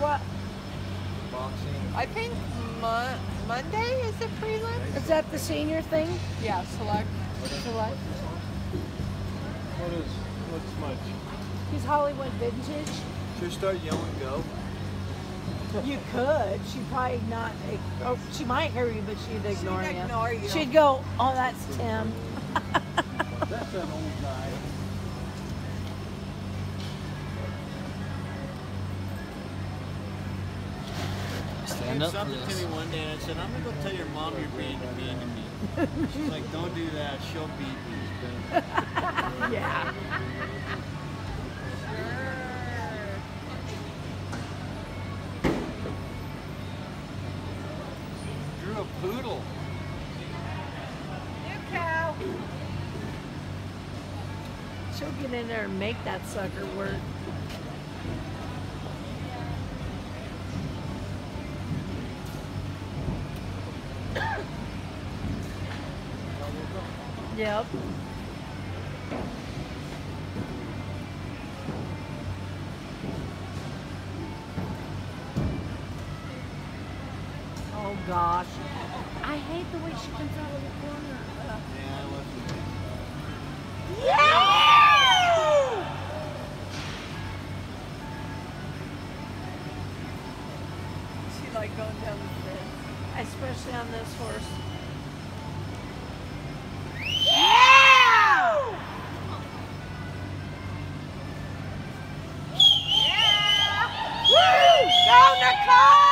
what? Boxing. I think Mo- Monday is the prelim. Is that the senior thing? Yeah, select. Select. What is, what's much? He's Hollywood Vintage. Should start yelling go? You could. She'd probably not. Oh, she might hear you, but she'd ignore She'd you. ignore you. She'd go, "Oh, that's Tim." That's an old guy. Stand Said up something to me one day, and I said, "I'm gonna go tell your mom you're being mean to me." She's like, "Don't do that. She'll beat me." yeah. Drew a poodle. New cow. She'll get in there and make that sucker work. Yep. Oh gosh. I hate the way she comes out of the corner. Yeah, it wasn't. Yeah! She like going down the stairs. Especially on this horse. Go Nicole!